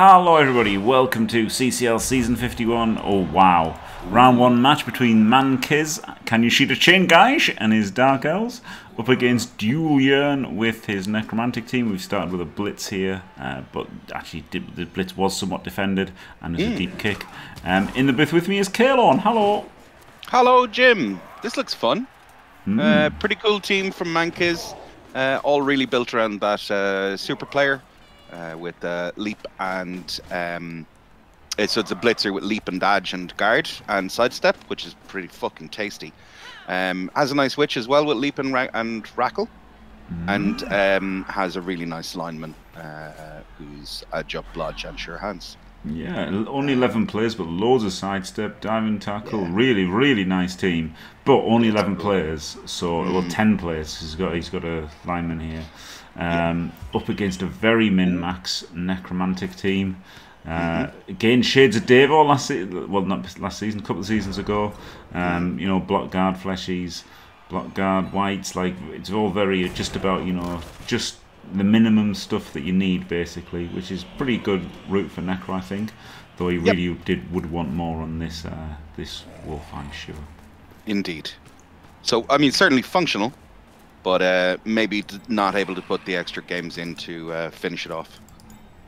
Hello everybody, welcome to CCL Season 51. Oh wow. Round 1 match between Mankiz, Kanyushita Chingaish and his Dark Elves up against Julian with his Necromantic team. We've started with a Blitz here, uh, but actually the Blitz was somewhat defended and there's mm. a hmm. deep kick. Um, in the booth with me is Caolan. Hello. Hello Jim. This looks fun. Mm. Uh, pretty cool team from Mankiz. Uh, all really built around that uh, super player uh, with uh, leap and um, it's, so it's a blitzer with leap and dodge and guard and sidestep, which is pretty fucking tasty. Um, has a nice witch as well with leap and, ra- and rackle, mm. and um, has a really nice lineman uh, who's a jump blodge and sure hands. Yeah, only 11 players, but loads of sidestep, diving tackle. Yeah. Really, really nice team. But only 11 players, so mm. well, 10 players. He's got he's got a lineman here. Um, yeah. Up against a very min max necromantic team. Uh, mm-hmm. Again, shades of Devo last season. Well, not last season, a couple of seasons ago. Um, you know, block guard fleshies, block guard whites. Like it's all very just about you know just the minimum stuff that you need basically, which is pretty good route for Necro, I think. Though he really yep. did would want more on this uh, this wolf, I'm sure. Indeed. So I mean, certainly functional, but uh, maybe not able to put the extra games in to uh, finish it off,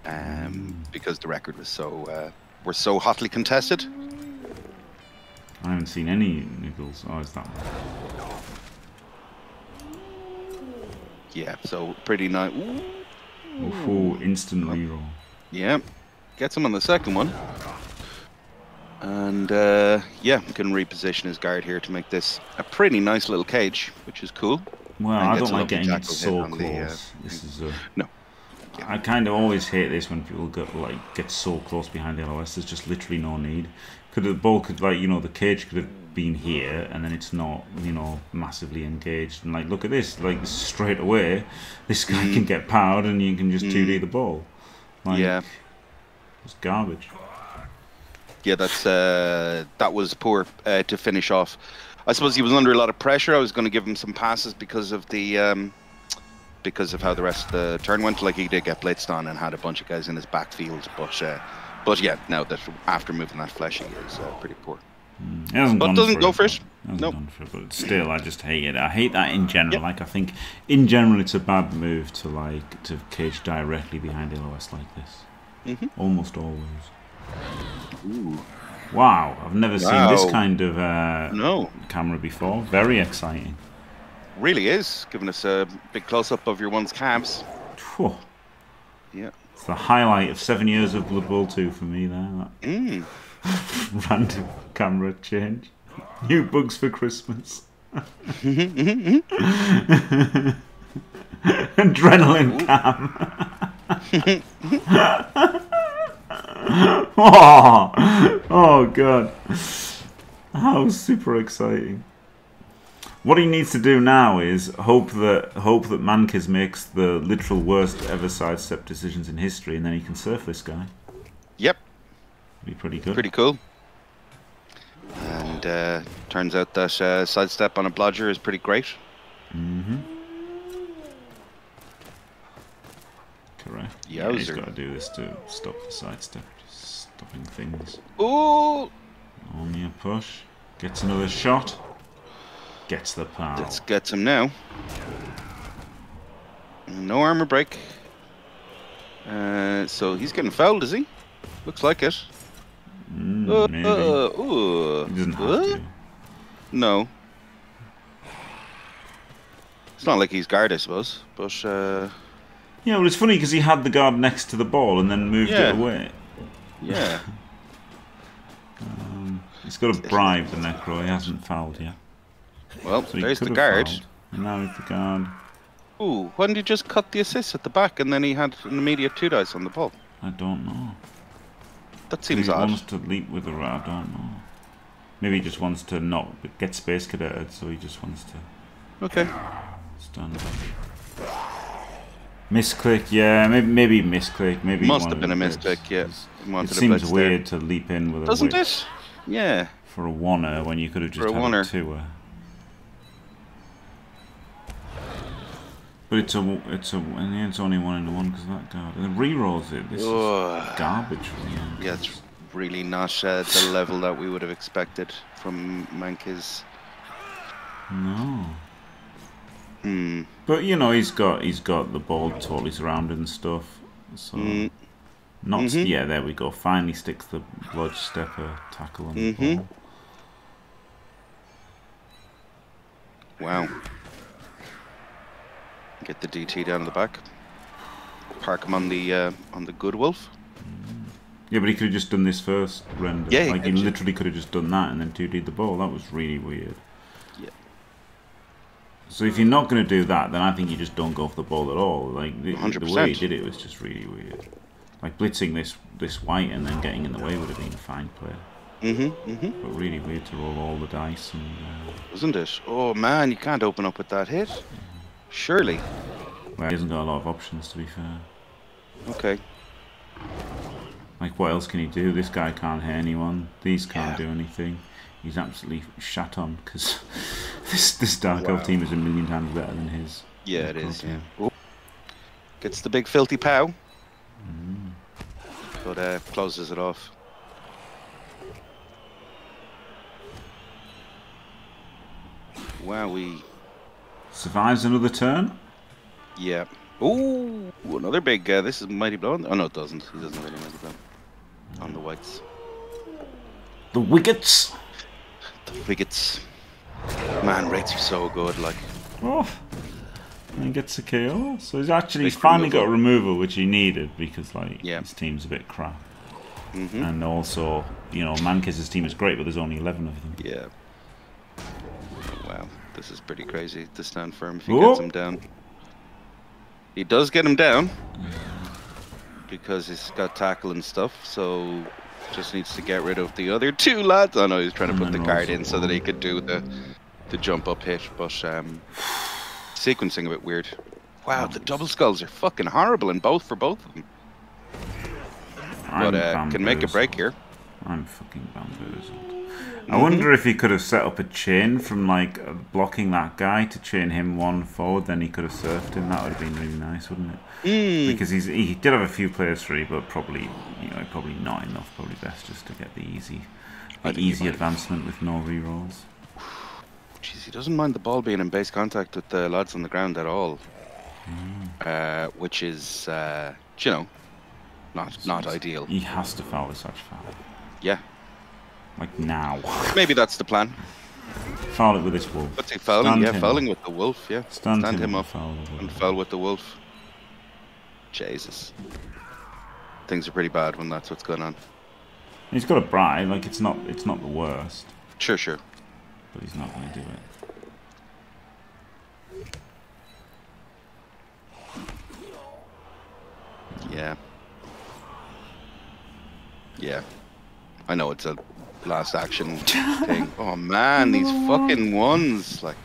um, because the record was so uh, were so hotly contested. I haven't seen any niggles. Oh, is that one? Yeah, so pretty nice. Ooh, instant reroll. Yeah, gets him on the second one. And uh, yeah, can reposition his guard here to make this a pretty nice little cage, which is cool. Well, I don't like getting it so close. The, uh, this is a... no. Yeah. I kind of always hate this when people get like get so close behind the LOS. There's just literally no need. Could the ball could like you know the cage could have been here and then it's not you know massively engaged and like look at this like straight away this guy mm. can get powered and you can just mm. 2D the ball like, yeah it's garbage yeah that's uh, that was poor uh, to finish off I suppose he was under a lot of pressure I was going to give him some passes because of the um, because of how the rest of the turn went like he did get blitzed on and had a bunch of guys in his backfield but uh, but yeah now that after moving that flesh he is uh, pretty poor Mm. It hasn't but doesn't go first. Nope. It, but still, I just hate it. I hate that in general. Yep. Like I think, in general, it's a bad move to like to cage directly behind LOS like this. Mm-hmm. Almost always. Ooh. Wow, I've never wow. seen this kind of uh, no camera before. Very exciting. Really is giving us a big close up of your one's calves. Whew. Yeah. It's the highlight of seven years of Blood Bowl 2 for me there. Mm. Random camera change. New bugs for Christmas. Adrenaline cam. oh, oh god. How super exciting. What he needs to do now is hope that hope that Mankiz makes the literal worst ever sidestep decisions in history and then he can surf this guy. Yep. Be pretty good. Pretty cool. And uh, turns out that uh, sidestep on a blodger is pretty great. Mm-hmm. Correct. Yeah, he's got to do this to stop the sidestep, just stopping things. Ooh! Only a push. Gets another shot. Gets the power. Let's get him now. No armor break. Uh, so he's getting fouled, is he? Looks like it. Mm, uh, maybe. Uh, ooh. He doesn't have uh? to. No. It's not like he's guard, I suppose, but. Yeah, well, it's funny because he had the guard next to the ball and then moved yeah. it away. Yeah. um, he's got to bribe the Necro. He hasn't fouled yet. Well, so there's the guard. Fouled, and now he's the guard. Ooh, why didn't he just cut the assist at the back and then he had an immediate two dice on the ball? I don't know. That seems Maybe odd. wants to leap with the rat, I don't know. Maybe he just wants to not get space cadet, so he just wants to. Okay. Stand up. Misclick, yeah, maybe maybe misclick, maybe. Must have been a misclick, yeah. It seems weird there. to leap in with a. Doesn't it? Yeah. For a oneer when you could have just For a had a twoer. But it's a, it's a, and yeah, it's only one in the one because that guy. And the rerolls it. This is garbage the end. Yeah, it's really not uh, the level that we would have expected from Mankiz. No. Hmm. But you know, he's got he's got the ball totally surrounded and stuff. So Mm. not Mhm. yeah, there we go. Finally sticks the lodge stepper tackle on the Mhm. ball. Wow. Get the DT down the back. Park him on the uh, on the good wolf. Yeah, but he could have just done this first render. Yeah, he like he literally could have just done that and then 2D the ball. That was really weird. So if you're not going to do that, then I think you just don't go for the ball at all. Like the, the way he did it was just really weird. Like blitzing this this white and then getting in the way would have been a fine play, Mm-hmm. Mm-hmm. but really weird to roll all the dice and. Uh, Isn't it? Oh man, you can't open up with that hit. Surely. well, he hasn't got a lot of options to be fair. Okay. Like what else can he do? This guy can't hit anyone. These can't Yeah. do anything. He's absolutely shat on because this this Dark Wow. Elf team is a million times better than his. Yeah, it is. Okay. Yeah. Oh. Gets the big filthy pow, but uh, closes it off. Wow, we Survives another turn. yeah. Ooh, another big. Uh, this is mighty blow. Oh no, it doesn't. He doesn't really mighty blow on the whites. The Wickets. Frigates. Man, rates are so good. Like Oh, and he gets a KO. So he's actually he's finally got removal. removal, which he needed because like Yeah. his team's a bit crap. hmm And also, you know, Mankiz's team is great, but there's only eleven of them. Yeah. Wow, this is pretty crazy to stand firm if he Oh. gets him down. He does get him down because he's got tackle and stuff, so just needs to get rid of the other two lads. I know he's trying to put the guard in so that he could do the the jump up hit, but um, sequencing a bit weird. Wow, the double skulls are fucking horrible in both for both of them. I'm But uh, can make a break here. I'm fucking bamboozled. I wonder if he could have set up a chain from like blocking that guy to chain him one forward, then he could have surfed him. That would have been really nice, wouldn't it? Mm, Because he's he did have a few players free, but probably you know probably not enough. Probably best just to get the easy, the easy advancement with no rerolls. Jeez, he doesn't mind the ball being in base contact with the lads on the ground at all, uh, which is, uh, you know, not not ideal. He has to foul such foul. Yeah, Like now. maybe that's the plan. foul it with this wolf. What's he fouling? Stand yeah, him fouling with the wolf. Yeah, Stand, stand him, him up Foul and foul with the wolf. Jesus, things are pretty bad when that's what's going on. He's got a bribe. Like it's not it's not the worst, Sure, sure. but he's not going to do it. Yeah. Yeah. I know it's a last action thing. Oh man, these fucking ones. Like,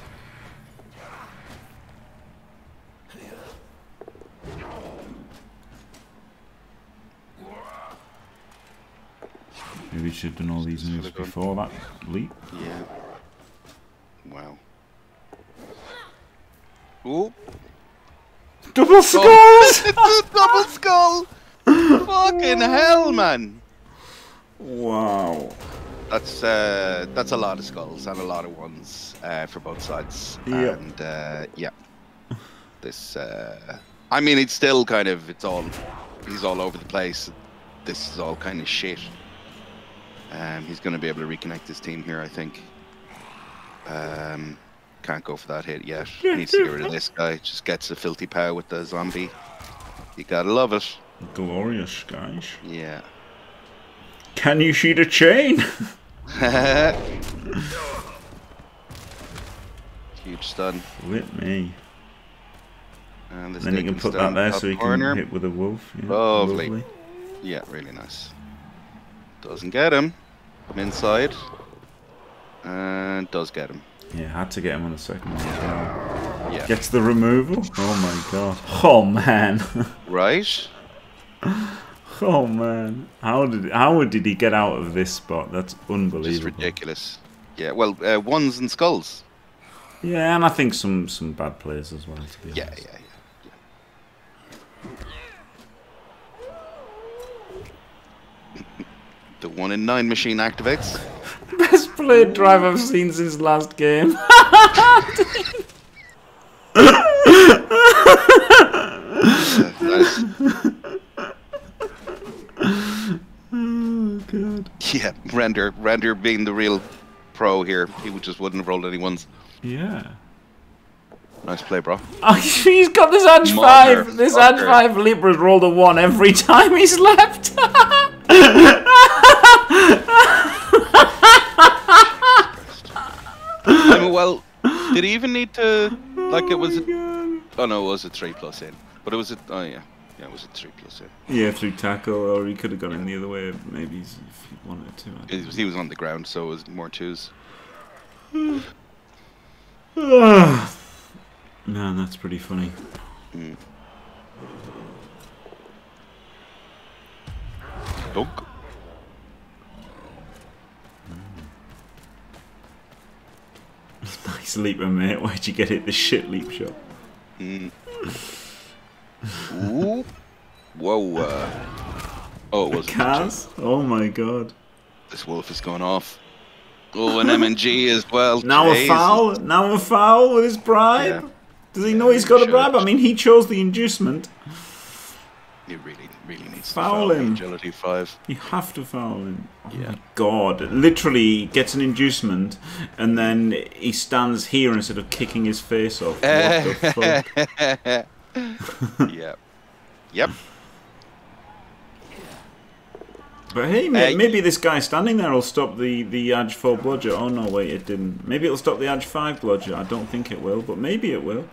Maybe we should have done all these moves for the gun. before that leap. yeah. Wow. Ooh. Double oh. it's a double skull! fucking hell, man. Wow. That's uh, that's a lot of skulls and a lot of ones uh, for both sides. Yeah. And uh, yeah, this. Uh, I mean, it's still kind of. It's all. He's all over the place. This is all kind of shit. Um, he's going to be able to reconnect his team here, I think. Um, can't go for that hit yet. Needs to get rid of this guy. Just gets a filthy pow with the zombie. You gotta love it. Glorious, guys. Yeah. Can you shoot a chain? Huge stun. Whip me. And this then you can put that there so you corner. can hit with a wolf. Yeah, Lovely. Yeah, really nice. Doesn't get him. I'm inside. And does get him. Yeah, had to get him on the second one. as well. Yeah. Gets the removal. Oh my god. Oh man. Right? oh man. How did how did he get out of this spot? That's unbelievable. Just ridiculous. Yeah, well, uh, ones and skulls. Yeah, and I think some some bad players as well. To be Yeah, honest. yeah, yeah. The one in nine machine activates. Best played drive I've seen since last game. Nice. oh god. Yeah, Render, Render being the real pro here, he would just wouldn't have rolled any ones. Yeah. Nice play, bro. Oh, he's got this Mother five. This edge fucker. five Libra's rolled a one every time he's left. I mean, well, did he even need to? Like, it was. A, oh, oh no, it was a three plus in, but it was a. Oh yeah, yeah, it was a three plus yeah, through tackle, or he could have gone in the other way. Maybe he's- if he wanted to. He was, he was on the ground, so it was more twos. Man, that's pretty funny. Mm. Dunk. Nice leaper, mate. Where'd you get it? The shit leap shot. Mm. Ooh. Whoa. Uh, oh, it wasn't. Kaz? Oh my god. This wolf is going off. Oh, an M&G as well. Now a foul? Now a foul with his bribe? Yeah. Does he know he's got a bribe? I mean, he chose the inducement. He really, really needs Foul to foul him. Agility five. You have to foul him. Oh Yeah. my god. Literally gets an inducement and then he stands here instead of kicking his face off. What the fuck? yeah. Yep. But hey, may- Uh, maybe this guy standing there will stop the, the Edge 4 bludger. Oh no, wait, it didn't. Maybe it'll stop the Edge 5 bludger. I don't think it will, but maybe it will.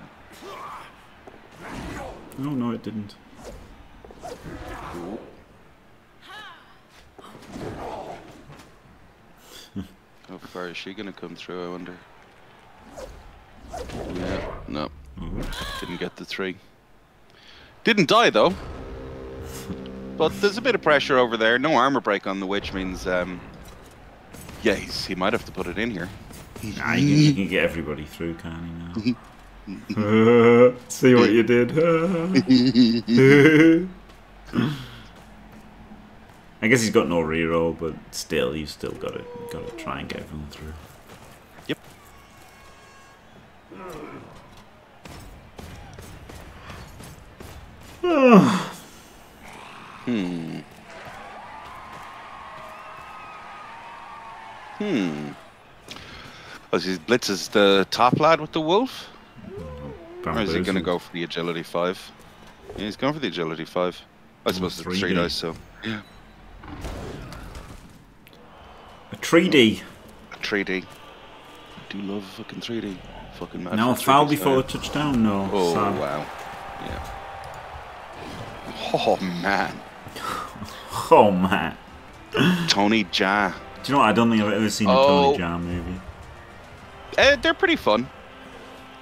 Oh no, it didn't. How far is she gonna come through? I wonder. Yeah. No. Ooh. Didn't get the three. Didn't die though. But there's a bit of pressure over there. No armor break on the witch means, um, yeah, he's, he might have to put it in here. Nah, you, can, you can get everybody through, can't he now? See what you did. I guess he's got no reroll, but still, you've still got to got to try and get everyone through. Yep. Hmm. Hmm. Was he blitzes the top lad with the wolf? Or is he going to go for the agility five? Yeah, he's going for the agility five. I suppose it's 3D. three dice, so yeah, A 3D. a 3D. I do love fucking 3D. Fucking mad. Now a foul before style. touchdown? No. Oh sad. wow. Yeah. Oh man, Oh man. Tony Jaa. Do you know what? I don't think I've ever seen a Oh. Tony Jaa movie. Uh, they're pretty fun.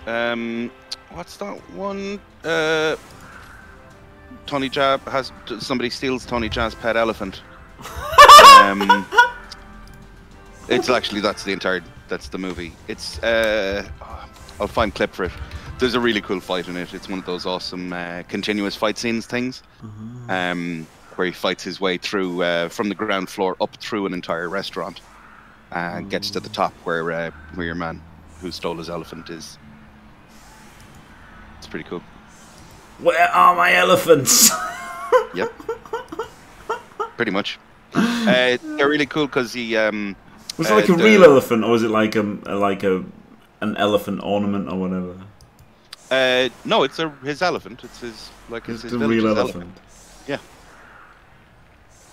Um, what's that one? Uh, Tony Jaa has somebody steals Tony Jaa's pet elephant. um, it's actually that's the entire that's the movie. It's uh, I'll find clip for it. There's a really cool fight in it. It's one of those awesome uh, continuous fight scenes things, um, where he fights his way through uh, from the ground floor up through an entire restaurant, and gets to the top where uh, where your man who stole his elephant is. It's pretty cool. Where are my elephants? Yep. Pretty much. Uh, they're really cool because he. Um, Was it uh, like a the- real elephant, or was it like a, a like a an elephant ornament or whatever? Uh, no, it's a his elephant. It's his like It's it's his the real village's elephant. Yeah.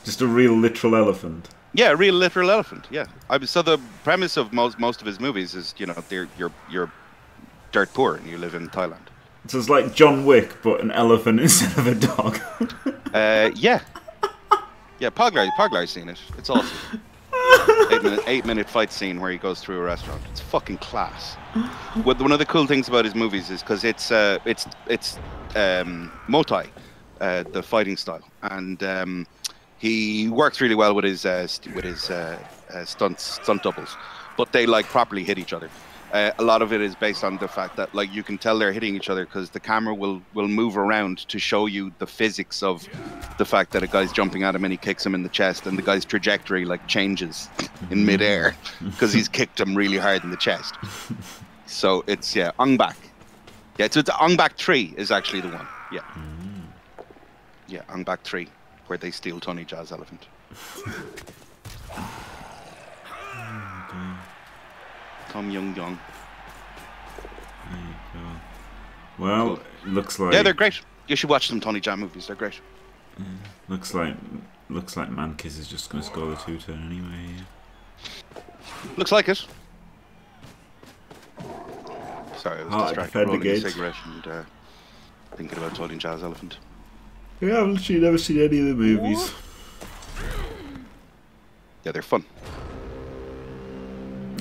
Just a real literal elephant. Yeah, a real literal elephant. Yeah. I, so the premise of most most of his movies is you know they're you're you're dirt poor and you live in Thailand. So it's like John Wick, but an elephant instead of a dog. Uh, yeah. Yeah, Poglar's seen it. It's awesome. eight minute eight minute fight scene where he goes through a restaurant. It's fucking class. What one of the cool things about his movies is because it's uh, it's it's um, Muay Thai, uh, the fighting style, and um, he works really well with his uh, st- with his uh, uh, stunts stunt doubles, but they like properly hit each other. Uh, a lot of it is based on the fact that like you can tell they're hitting each other because the camera will will move around to show you the physics of the fact that a guy's jumping at him and he kicks him in the chest and the guy's trajectory like changes in midair because he's kicked him really hard in the chest. So it's yeah, Ong Bak. Yeah, so it's Ong Bak three is actually the one. Yeah. Yeah, Ong Bak three, where they steal Tony Jaa's Elephant. Tom Yum Goong. There you go. Well, looks like Yeah, they're great. You should watch some Tony Jam movies. They're great. looks like looks like Mankiz is just going to score the two turn anyway. yeah. Looks like it. Sorry, I was Oh, I distracted the rolling a cigarette and uh, thinking about Tony Jaa's Elephant. Yeah, I've literally never seen any of the movies. Yeah, they're fun.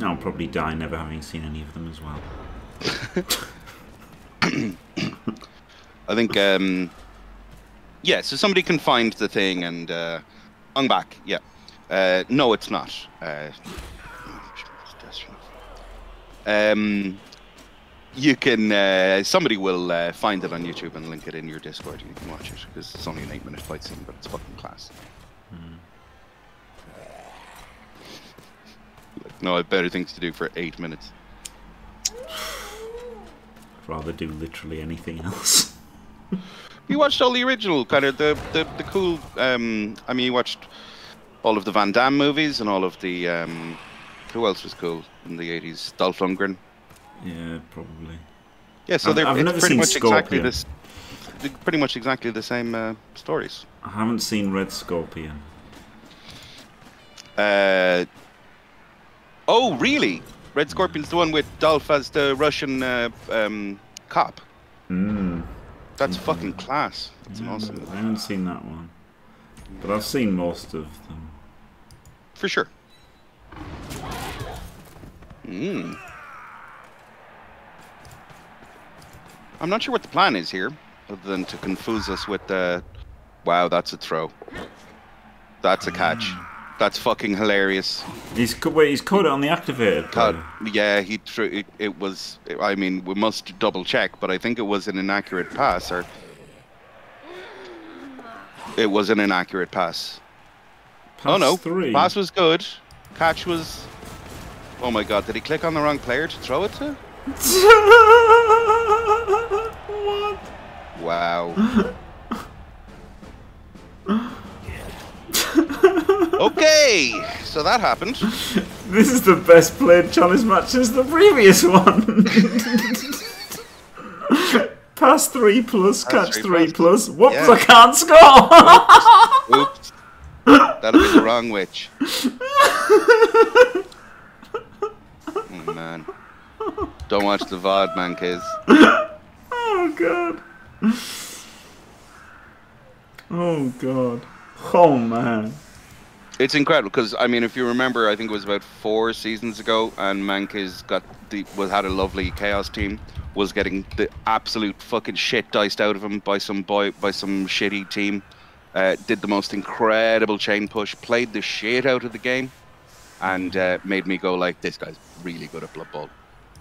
I'll probably die never having seen any of them as well. I think, um, yeah, so somebody can find the thing and uh, Ong Bak, yeah. Uh, no, it's not. Uh, um, you can, uh, somebody will uh, find it on YouTube and link it in your Discord you can watch it because it's only an eight minute fight scene, but it's fucking class. Like, no, I have better things to do for eight minutes. I'd rather do literally anything else. You watched all the original, kind of the the, the cool. Um, I mean, you watched all of the Van Damme movies and all of the. Um, who else was cool in the eighties? Dolph Lundgren. yeah, probably. Yeah, so I've- they're I've it's pretty much exactly this. Pretty much exactly the same uh, stories. I haven't seen Red Scorpion. Uh, oh, really? Red Scorpion's the one with Dolph as the Russian uh, um, cop. Mm. That's fucking class. That's Yeah, awesome. I haven't seen that one. But I've seen most of them. For sure. Mm. I'm not sure what the plan is here, other than to confuse us with the. Wow, that's a throw. That's a catch. That's fucking hilarious. He's wait, he's caught it on the activated. God, yeah, he threw it. It was. I mean, we must double check, but I think it was an inaccurate pass, or it was an inaccurate pass. oh no, three. pass was good. Catch was. Oh my god, did he click on the wrong player to throw it to? what? Wow. okay, so that happened. This is the best played challenge match since the previous one. Pass three plus, catch three three plus. plus. Whoops, Yeah. I can't score. Oops. That'd be the wrong witch. Oh man. Don't watch the VOD, man, kids. oh god. Oh god. Oh man. It's incredible because I mean, if you remember, I think it was about four seasons ago, and Mankiz got the was had a lovely chaos team, was getting the absolute fucking shit diced out of him by some boy by some shitty team. Uh, did the most incredible chain push, played the shit out of the game, and uh, made me go like, this guy's really good at Blood Bowl.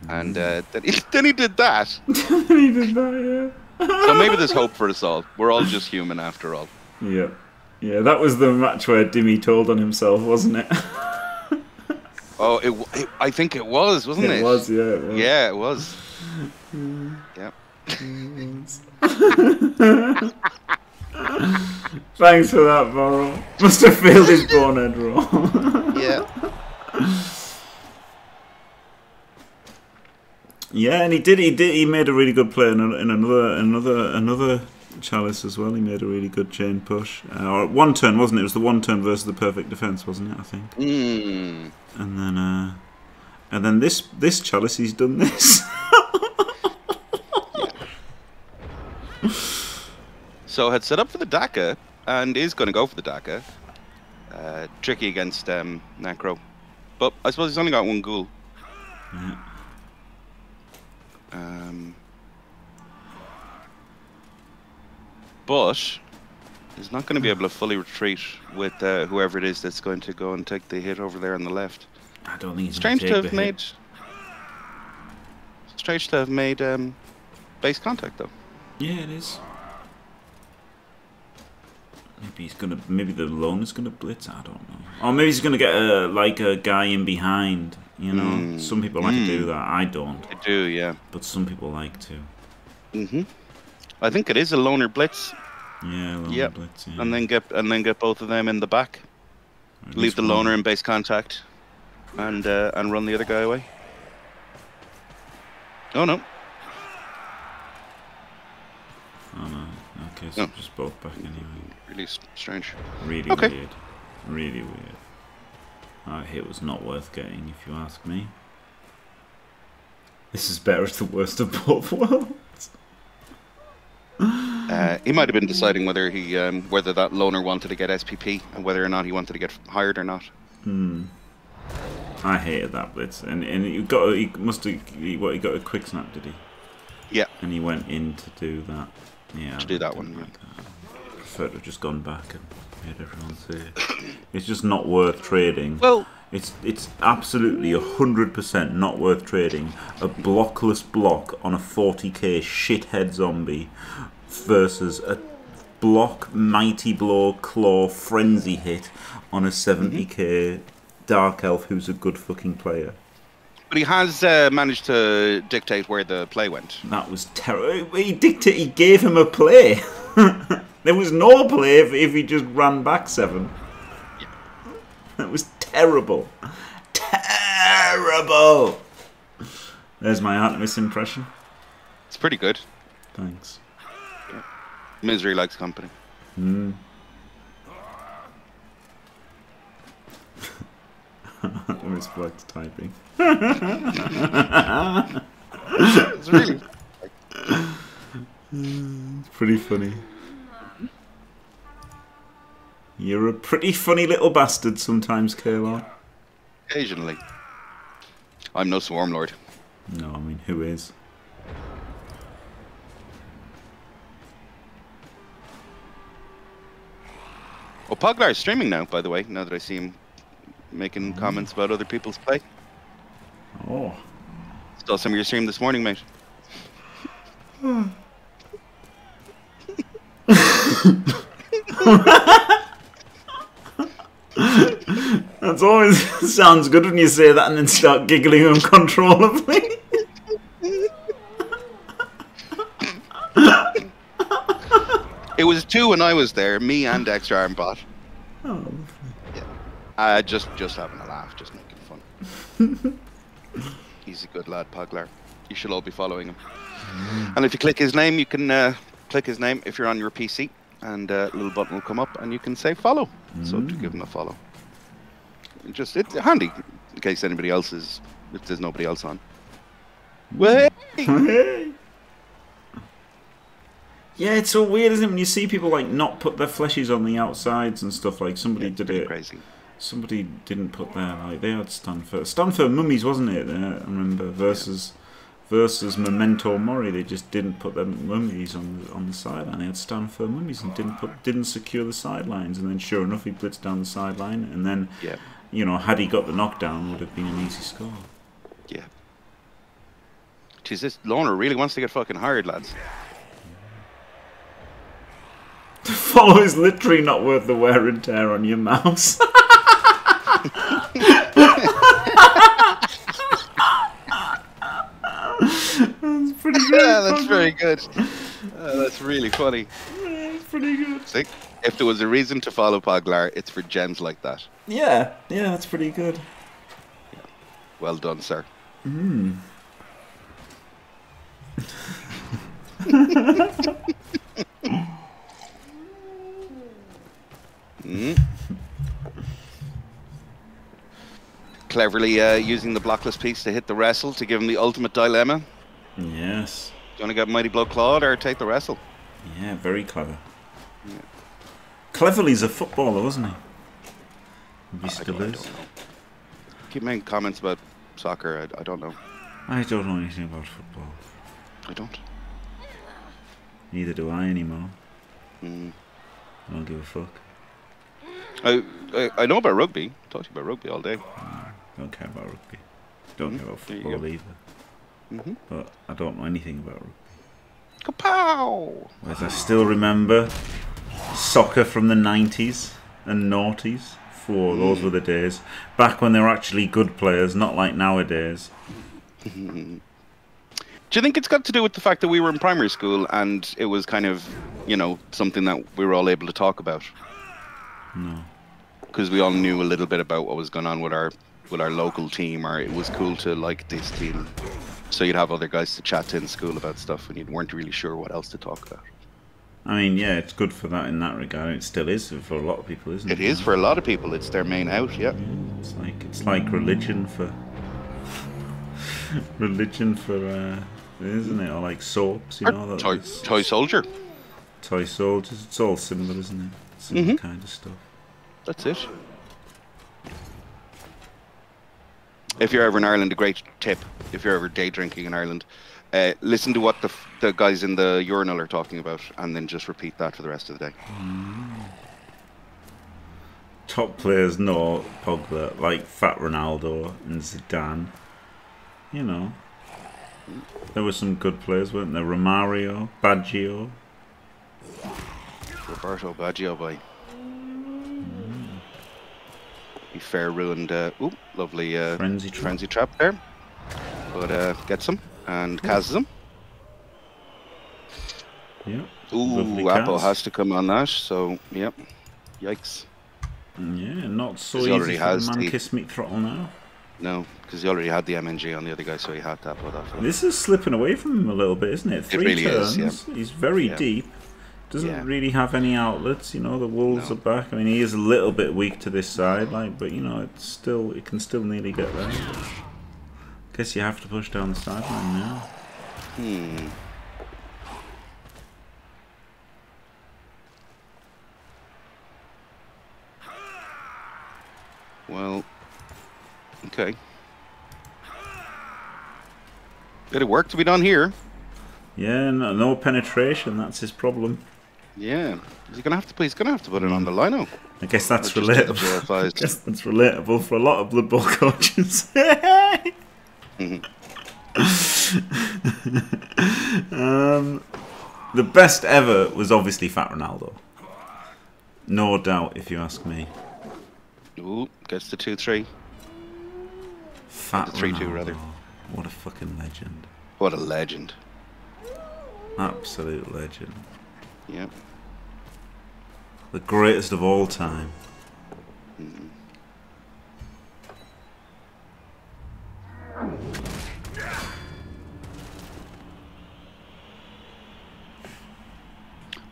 And uh, then, he, then he did that. he did that, So maybe there's hope for us all. We're all just human after all. yeah. Yeah. That was the match where Dimmy told on himself, wasn't it? Oh, it, it I think it was, wasn't it? it was, yeah. It was. Yeah, it was. Yeah. Thanks for that, Burrow. Must have failed his bonehead roll. Yeah. yeah, and he did. He did. He made a really good play in, an- in another, another, another chalice as well. He made a really good chain push. Uh, or one turn, wasn't it? It was the one turn versus the perfect defense, wasn't it? I think. Mm. And then, uh, and then this this chalice, he's done this. So had set up for the DACA and is going to go for the DACA. Uh, tricky against um, Necro. But I suppose he's only got one ghoul. Yeah. Um, but he's not going to be able to fully retreat with uh, whoever it is that's going to go and take the hit over there on the left. I don't think he's Strange to have the hit. made. strange to have made um, base contact though. Yeah, it is. Maybe he's gonna. Maybe the loner's gonna blitz. I don't know. Or maybe he's gonna get a like a guy in behind. You know, Mm. some people like to do Mm. that. I don't, I do, yeah. but some people like to. hmm I think it is a loner blitz, Yeah, loner Yep. blitz. Yeah. and then get and then get both of them in the back. At Leave the one. loner in base contact, and uh, and run the other guy away. Oh no! Oh no. Okay, so No. just both back anyway. Really strange. Really Okay. weird. Really weird. That hit was not worth getting, if you ask me. This is better as the worst of both worlds. Uh, he might have been deciding whether he um, whether that loner wanted to get SPP and whether or not he wanted to get hired or not. Hmm. I hated that blitz, and and he got he must have he, what he got a quick snap, did he? Yeah. And he went in to do that. Yeah. To do that one, Like that. I prefer to have just gone back and made everyone see. it. It's just not worth trading. Well, It's it's absolutely hundred percent not worth trading a blockless block on a forty k shithead zombie versus a block mighty blow claw frenzy hit on a seventy k dark elf who's a good fucking player. but he has uh, managed to dictate where the play went. That was terrible. He dictated. He gave him a play. there was no play if, if he just ran back seven. That was terrible. Terrible. There's my Artemis impression. It's pretty good. Thanks. Misery likes company. Hmm. Artemis Flex typing. It's really It's pretty funny. You're a pretty funny little bastard sometimes, Caolan. occasionally. I'm no swarm lord. No, I mean, who is? Oh, Poglar is streaming now, by the way. Now that I see him making mm. comments about other people's play. Oh. Saw some of your stream this morning, mate. That's always sounds good when you say that and then start giggling uncontrollably. It was two when I was there, me and Extra Armbot. oh, Uh, just just having a laugh, just making fun. He's a good lad, Poglar. You should all be following him. And if you click his name, you can uh, click his name if you're on your PC, and uh, a little button will come up, and you can say follow. So to give him a follow. Just it's handy in case anybody else is if there's nobody else on. Well, Yeah, it's so weird, isn't it, when you see people like not put their fleshies on the outsides and stuff. Like somebody did it. crazy. Somebody didn't put their like they had stand firm Stanford mummies, wasn't it? I remember versus versus Memento Mori. They just didn't put their mummies on the, on the sideline. They had stand firm mummies and didn't put didn't secure the sidelines. And then sure enough, he blitzed down the sideline. And then Yeah, you know, had he got the knockdown, would have been an easy score. yeah. Jeez, this loner really wants to get fucking hired, lads. The follow is literally not worth the wear and tear on your mouse. that's pretty good. Yeah, that's very good. Uh, that's really funny. That's pretty good. See, if there was a reason to follow Poglar, it's for gems like that. Yeah, yeah, that's pretty good. Well done, sir. Mm. Cleverly uh, using the blockless piece to hit the wrestle to give him the ultimate dilemma. Yes. Do you want to get Mighty Blow Clawed or take the wrestle? Yeah, very clever. Cleverly's a footballer, wasn't he? He I still is. Keep making comments about soccer. I, I don't know. I don't know anything about football. I don't. Neither do I anymore. Mm. I don't give a fuck. I, I I know about rugby. Talk to you about rugby all day. Don't care about rugby. Don't Mm, care about football either. Mm-hmm. But I don't know anything about rugby. Kapow! As I still remember soccer from the 90s and noughties. For those were the days. Back when they were actually good players, not like nowadays. Do you think it's got to do with the fact that we were in primary school and it was kind of, you know, something that we were all able to talk about? No. Because we all knew a little bit about what was going on with our with our local team, or it was cool to like this team. So you'd have other guys to chat to in school about stuff, and you weren't really sure what else to talk about. I mean, yeah, it's good for that in that regard. It still is for a lot of people, isn't it? It is for a lot of people. It's their main out. Yeah. It's like it's like religion for religion for uh, isn't it? Or like soaps, you Or know. that- toy, toy soldier. toy soldiers. It's all similar, isn't it? Similar Mhm. kind of stuff. That's it. If you're ever in Ireland, a great tip. If you're ever day drinking in Ireland, uh, listen to what the the guys in the urinal are talking about, and then just repeat that for the rest of the day. Top players know Pogba, like Fat Ronaldo and Zidane. You know, there were some good players, weren't there? Romario, Baggio. Roberto Baggio by. He fair ruined. Uh, ooh, lovely uh, Frenzy trap. frenzy trap there, but uh, gets him and casts him. Yeah. Ooh, Lovely Apple cast. has to come on that. So, yep. Yikes. Yeah, not so He easy already has the man the- kiss meat throttle now. No, because he already had the MNG on the other guy, so he had to upload that. This is slipping away from him a little bit, isn't it? Three really turns. is, He's very Yeah. deep. Doesn't Yeah. really have any outlets. You know, the Wolves No. are back. I mean, he is a little bit weak to this side, like, but you know, it's still it can still nearly get there. Guess you have to push down the sideline now. Hmm. Well, okay. Bit of work to be done here. Yeah, no, no penetration. That's his problem. Yeah, he's gonna have to. He's gonna have to put it on the lino. I guess that's Or just get the relatable. I guess that's relatable for a lot of Blood Bowl coaches. um, the best ever was obviously Fat Ronaldo. No doubt, if you ask me. Ooh, gets the two three. Fat 3-2 rather. What a fucking legend. What a legend. Absolute legend. Yep. The greatest of all time.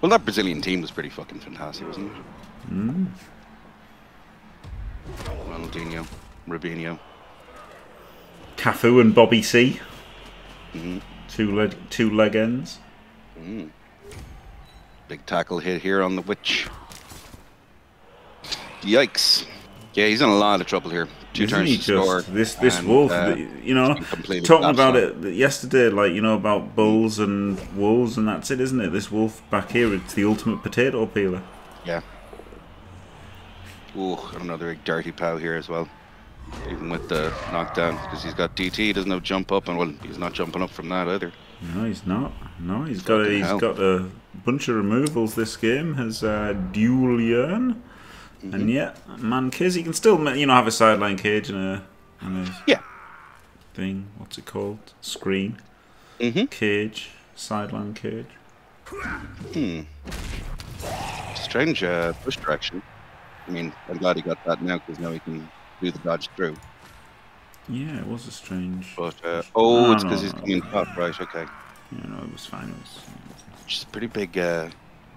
Well, that Brazilian team was pretty fucking fantastic, wasn't it? Mm. Ronaldinho, Robinho. Cafu and Bobby C. Mhm. Two leg, two leg ends. Mm. Big tackle hit here on the witch. Yikes. Yeah, he's in a lot of trouble here. 2 Isn't turns he to score. just this this and, wolf? uh, you know, talking about it yesterday, like you know about bulls and wolves, and that's it, isn't it? This wolf back here, it's the ultimate potato peeler. Yeah. Ooh, got another dirty pow here as well. Even with the knockdown, because he's got DT, he doesn't have jump up, and well, he's not jumping up from that either. No, he's not. No, he's got a, he's hell. got a bunch of removals this game. Has uh, Julian, Mm-hmm. and yet Mankiz, you can still you know have a sideline cage and a and a Yeah. thing. What's it called? Screen Mm-hmm. cage, sideline cage. Hmm. Strange uh, push direction. I mean, I'm glad he got that now because now he can do the dodge through. Yeah, it was a strange. But uh, oh, No, it's no, because he's no. coming top, right? Okay. You know, it was fine. It was. A pretty big, uh,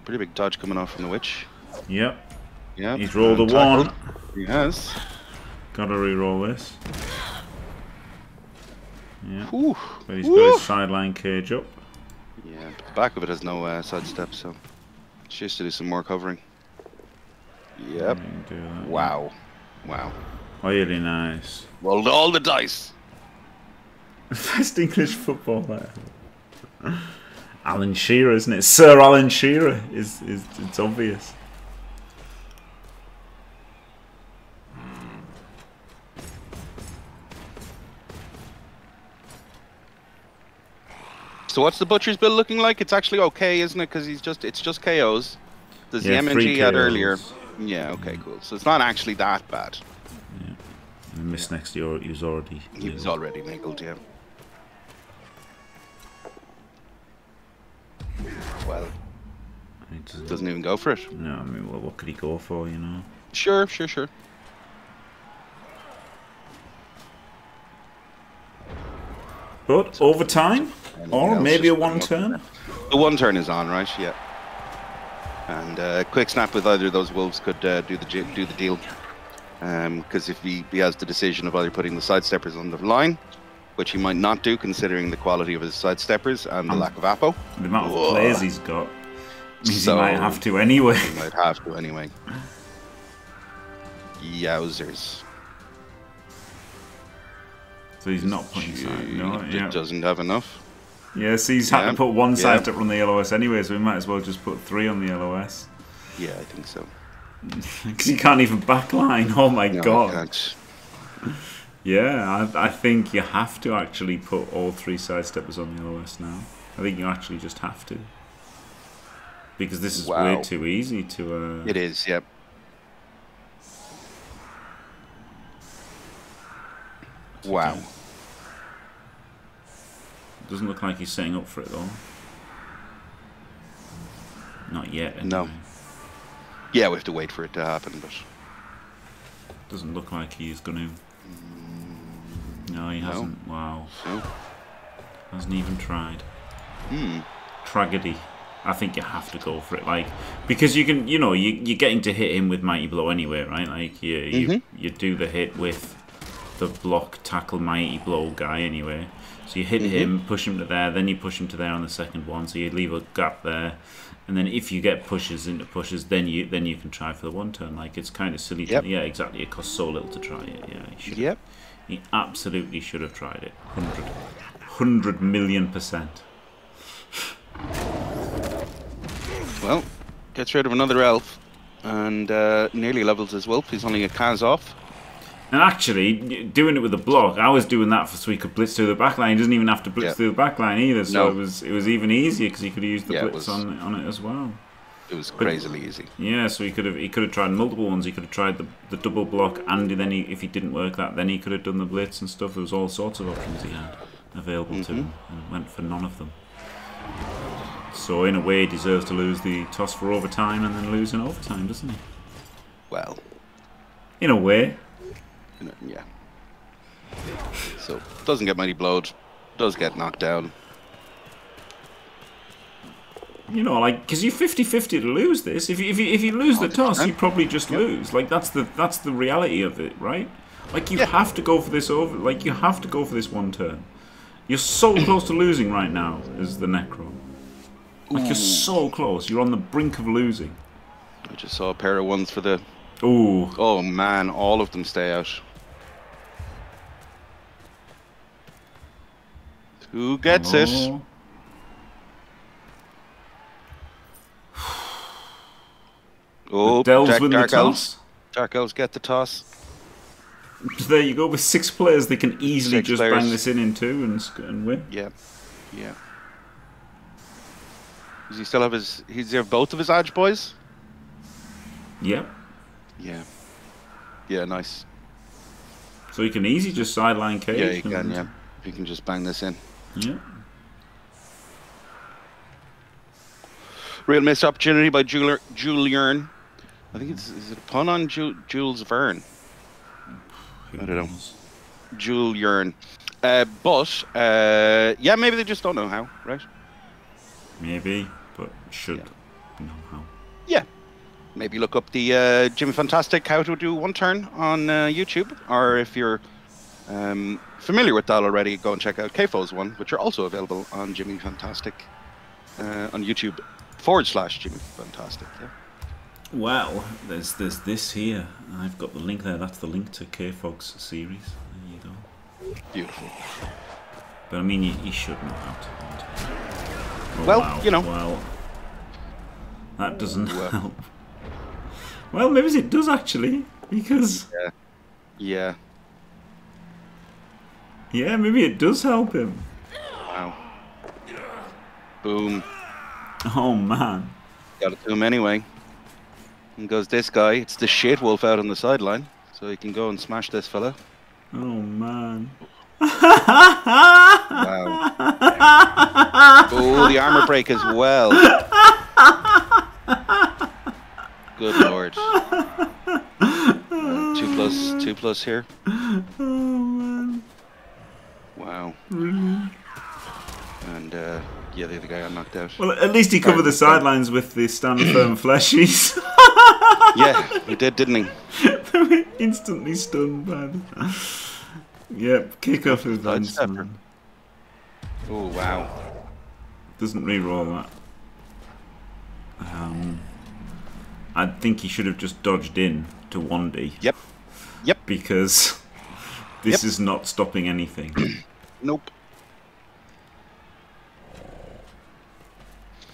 pretty big dodge coming off from the witch. Yep, Yeah. he's rolled a and one. tackled. He has. Gotta re-roll this. Yeah, Whew. but he's got his sideline cage up. Yeah, but the back of it has no uh, side step, so she has to do some more covering. Yep. Yeah, you can do that. Wow. Wow. Really nice. Rolled all the dice. Best English footballer. Alan Shearer, isn't it? Sir Alan Shearer is is it's obvious. So what's the butcher's bill looking like? It's actually okay, isn't it? Because he's just it's just KOs. Does Yeah, the MNG had earlier? Yeah. Okay. Cool. So it's not actually that bad. The miss next year, he was already. He was already niggled. Yeah. Well, He doesn't- doesn't even go for it. No, I mean, well, what could he go for, you know? Sure. Sure. Sure. But overtime, or maybe a one turn. The one turn is on, right? Yeah. And uh, quick snap with either of those wolves could uh, do the do the deal. Because if he, he has the decision of either putting the sidesteppers on the line, which he might not do considering the quality of his sidesteppers and the Um, lack of Apo, The amount of Whoa. players he's got means So- he might have to anyway. he might have to anyway. Yowzers. So he's not putting side. No, He yeah. doesn't have enough. Yeah, so he's had Yeah, to put one side yeah. stepper on the LOS anyway, so we might as well just put three on the LOS. Yeah, I think so. Because he can't even backline. Oh my No, god. Yeah, I, I think you have to actually put all three side steppers on the LOS now. I think you actually just have to. Because this is way too easy to. Uh, It is, yep. Wow. Doesn't look like he's setting up for it though. Not yet. No. Yeah, we have to wait for it to happen, but Doesn't look like he's going to. No, he hasn't. Wow. no. Hasn't even tried. Hmm. Tragedy. I think you have to go for it, like because you can, you know, you you're getting to hit him with mighty blow anyway, right? Like you you, Mhm. you do the hit with the block tackle mighty blow guy anyway. So you hit Mhm. him, push him to there, then you push him to there on the second one. So you leave a gap there, and then if you get pushes into pushes, then you then you can try for the one turn. Like it's kind of silly. Yep. To, yeah, exactly. It costs so little to try it. Yeah, you should. Yep. He absolutely should have tried it. 100, 100 million percent. Well, gets rid of another elf and uh, nearly levels his wolf. He's only a cas off. And actually, doing it with a block, I was doing that for so he could blitz through the back line. He doesn't even have to blitz Yeah. through the back line either. So No. it was it was even easier because he could use used the Yeah, it blitz on on it as well. It was crazily easy. Yeah, so he could have he could have tried multiple ones. He could have tried the, the double block, and then he, if he didn't work that, then he could have done the blitz and stuff. There was all sorts of options he had available to Mhm. him, and went for none of them. So in a way, he deserves to lose the toss for overtime and then lose in overtime, doesn't he? Well, In a way, you know, yeah. So doesn't get many blowed, does get knocked down. You know, like because you're 50-50 to lose this. If you, if you, if you lose the toss, you probably just Yep. lose. Like that's the that's the reality of it, right? Like you Yeah. have to go for this over. Like you have to go for this one turn. You're so close to losing right now as the Necro. Like you're so close. You're on the brink of losing. I just saw a pair of ones for the. Ooh, Oh man, all of them stay out. Who gets it? Oh. Oh, Delves Dark, the Elves. toss. Dark Elves get the toss. There you go. With six players, they can easily Six just players. bang this in in two and and win. Yeah, yeah. Does he still have his? He's have both of his Edge boys. Yep. Yeah. Yeah, nice. So you can easily just sideline Cage. Yeah, you can. and- Yeah, you can just bang this in. Yeah. Real missed opportunity by Julian. I think it's is it a pun on Ju, Jules Verne? I don't know. knows? Djoolyurn. Uh, but uh, yeah, maybe they just don't know how, right? Maybe, but should know how. Yeah. Maybe look up the uh, Jimmy Fantastic How to Do One Turn on uh, YouTube, or if you're um, familiar with that already, go and check out KFO's one, which are also available on Jimmy Fantastic uh, on YouTube forward slash Jimmy Fantastic. Yeah. Well, there's there's this here. I've got the link there. That's the link to K Fog's series. There you go. Beautiful. But I mean, you, you should know how to. Oh, Well, wow. you know. Well, that doesn't Well. help. Well, maybe it does actually, because Yeah. yeah, maybe it does help him. Wow. Boom. Oh man. Got it to him anyway. And goes this guy. It's the shit wolf out on the sideline. So he can go and smash this fella. Oh man. Wow. oh, the armor break as well. Good lord. Uh, two plus, two plus here. Oh man. Wow. Really? And uh, yeah, the other guy got knocked out. Well, at least he covered the sidelines with the stand firm fleshies. Yeah, he did, didn't he? they were instantly stunned by the... Yep, kick off Vance, stepper. Oh wow. Doesn't re-roll that. Um, I think he should have just dodged in to 1D. Yep. Yep. Because this Yep. is not stopping anything. Nope.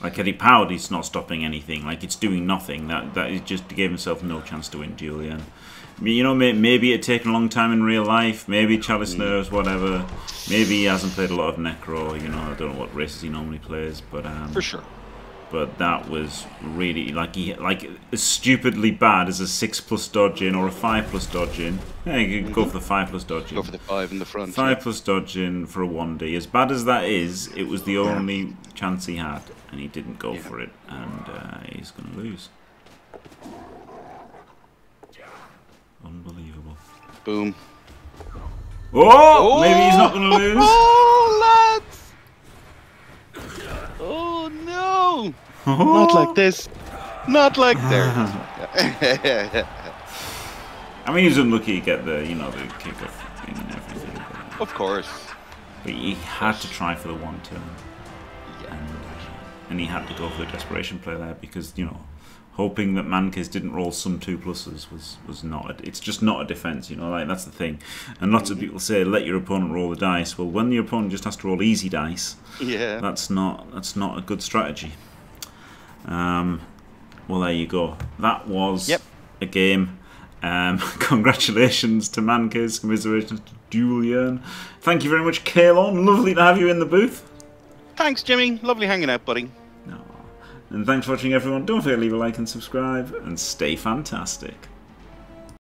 Like Eddie Powell, it's not stopping anything. Like it's doing nothing. That that is just gave himself no chance to win Julian. I mean, you know, may, maybe it taken a long time in real life. Maybe Chalice nerves, whatever. Maybe he hasn't played a lot of Necro. You know, I don't know what races he normally plays, but um, For sure. But that was really like he like as stupidly bad as a six plus dodge in or a five plus dodge in. Yeah, you could go for the five plus dodge in. Go for the five in the front. Five yeah. plus dodge in for a one D. As bad as that is, it was the only chance he had, and he didn't go Yeah. for it, and uh, he's going to lose. Unbelievable. Boom. Oh, maybe he's not going to lose. Oh, lads! Oh no! Oh. Not like this. Not like ah. there. I mean, he's unlucky to get the, you know, the kickoff thing and everything. But, of course. but he had to try for the one turn. Yeah. and, uh, and he had to go for the desperation play there because you know hoping that Mankiz didn't roll some two pluses was was not a, it's just not a defense you know like that's the thing. And lots of people say let your opponent roll the dice. Well when your opponent just has to roll easy dice Yeah. that's not that's not a good strategy. Um well there you go. That was Yep. a game. Um, congratulations to Mankiz. Commiserations to Julian. Thank you very much Caolan lovely to have you in the booth. Thanks, Jimmy. Lovely hanging out, buddy. And thanks for watching, everyone. Don't forget to leave a like and subscribe, and stay fantastic.